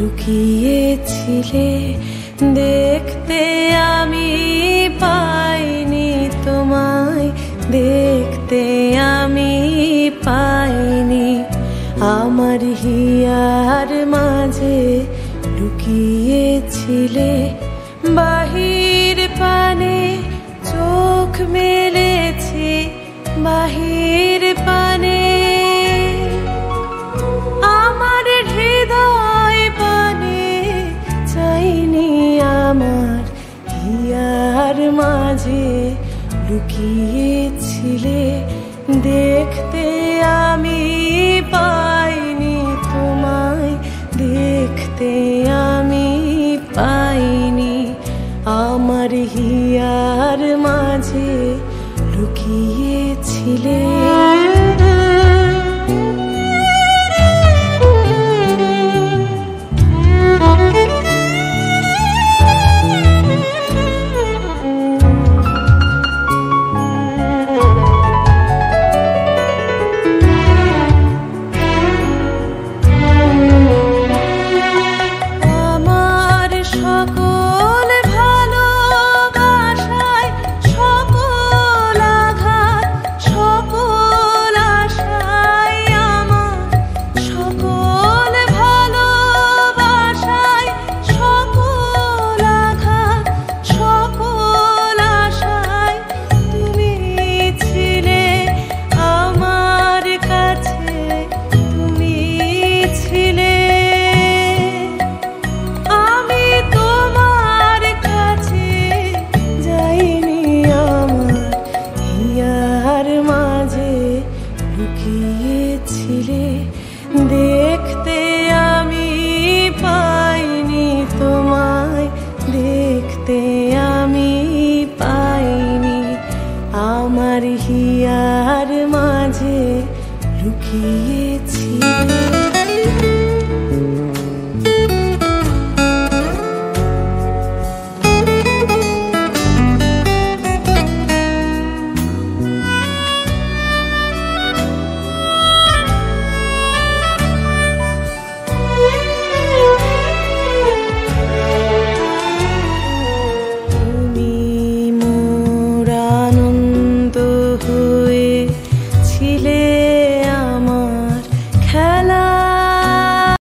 লুকিয়েছিলে, দেখতে আমি পাইনি তোমায়, দেখতে আমি পাইনি। আমার হিয়ার মাঝে লুকিয়েছিলে, বাহির পানে চোখ মেলেছি, বাহির মাঝে লুকিয়েছিলে দেখতে আমি পাইনি তোমায় দেখতে আমি পাইনি। আমার হিয়ার মাঝে লুকিয়েছিলে। আমার হিয়ার মাঝে লুকিয়েছিলে হয়ে ছিলে